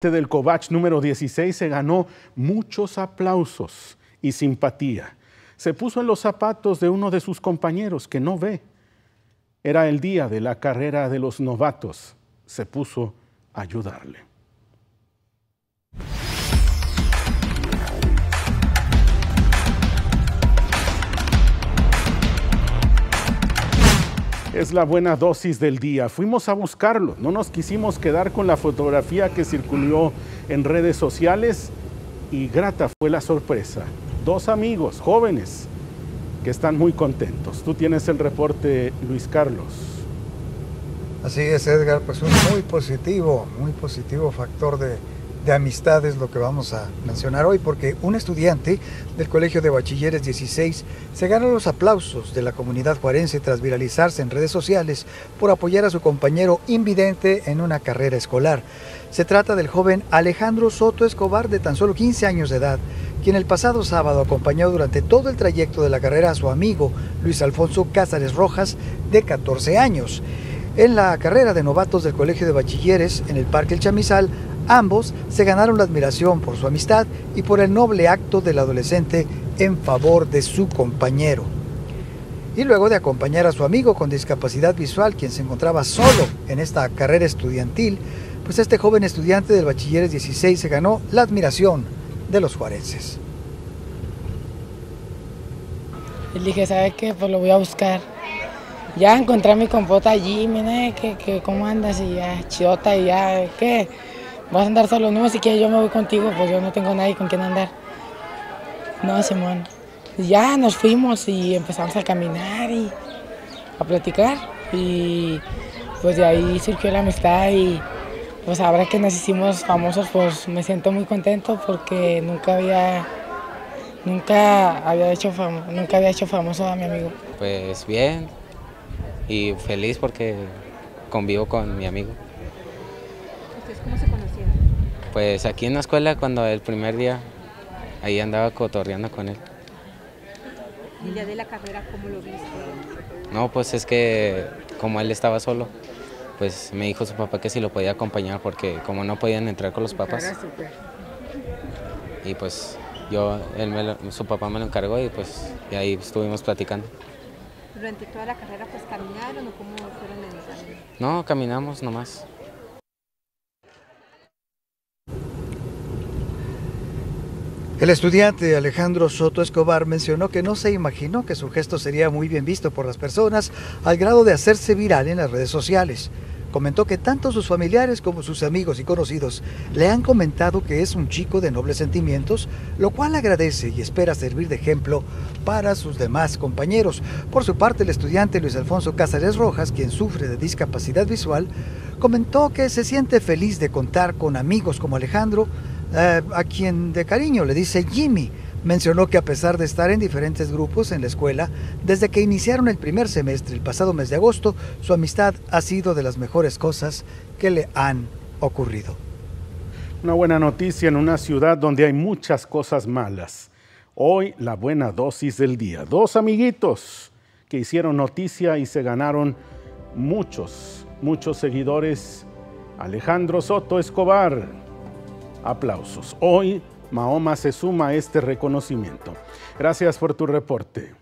del Covach número 16 se ganó muchos aplausos y simpatía. Se puso en los zapatos de uno de sus compañeros que no ve. Era el día de la carrera de los novatos. Se puso a ayudarle. Es la buena dosis del día. Fuimos a buscarlo. No nos quisimos quedar con la fotografía que circuló en redes sociales y grata fue la sorpresa. Dos amigos jóvenes que están muy contentos. Tú tienes el reporte, Luis Carlos. Así es, Edgar, pues un muy positivo, muy positivo factor de, de amistad es lo que vamos a mencionar hoy, porque un estudiante del Colegio de Bachilleres 16 se ganó los aplausos de la comunidad juarense tras viralizarse en redes sociales por apoyar a su compañero invidente en una carrera escolar. Se trata del joven Alejandro Soto Escobar, de tan solo 15 años de edad, quien el pasado sábado acompañó durante todo el trayecto de la carrera a su amigo Luis Alfonso Cázares Rojas, de 14 años. En la carrera de novatos del Colegio de Bachilleres en el Parque El Chamizal, Ambos se ganaron la admiración por su amistad y por el noble acto del adolescente en favor de su compañero. Y luego de acompañar a su amigo con discapacidad visual, quien se encontraba solo en esta carrera estudiantil, pues este joven estudiante del Bachilleres 16 se ganó la admiración de los juarenses. Y dije, ¿sabes qué? Pues lo voy a buscar. Ya encontré a mi compota allí, mire, que, que cómo andas y ya, chota y ya, ¿qué? vas a andar solo, no, si quieres yo me voy contigo, pues yo no tengo nadie con quien andar. No, Simón. Ya nos fuimos y empezamos a caminar y a platicar y pues de ahí surgió la amistad y pues ahora que nos hicimos famosos pues me siento muy contento porque nunca había nunca había hecho nunca había hecho famoso a mi amigo. Pues bien y feliz porque convivo con mi amigo. ¿Ustedes cómo se conocieron? Pues aquí en la escuela cuando el primer día ahí andaba cotorreando con él. ¿Y el día de la carrera cómo lo viste? No, pues es que como él estaba solo, pues me dijo su papá que si lo podía acompañar porque como no podían entrar con los papás. Y pues yo, él me lo- su papá me lo encargó y pues y ahí estuvimos platicando. ¿Durante toda la carrera pues caminaron o cómo fueron en el camino? No, caminamos nomás. El estudiante Alejandro Soto Escobar mencionó que no se imaginó que su gesto sería muy bien visto por las personas al grado de hacerse viral en las redes sociales. Comentó que tanto sus familiares como sus amigos y conocidos le han comentado que es un chico de nobles sentimientos, lo cual agradece y espera servir de ejemplo para sus demás compañeros. Por su parte, el estudiante Luis Alfonso Cázares Rojas, quien sufre de discapacidad visual, comentó que se siente feliz de contar con amigos como Alejandro, eh, a quien de cariño le dice Jimmy. Mencionó que a pesar de estar en diferentes grupos en la escuela, desde que iniciaron el primer semestre el pasado mes de agosto, su amistad ha sido de las mejores cosas que le han ocurrido. Una buena noticia en una ciudad donde hay muchas cosas malas. Hoy la buena dosis del día. Dos amiguitos que hicieron noticia y se ganaron muchos, muchos seguidores. Alejandro Soto Escobar. Aplausos. Hoy Mahoma se suma a este reconocimiento. Gracias por tu reporte.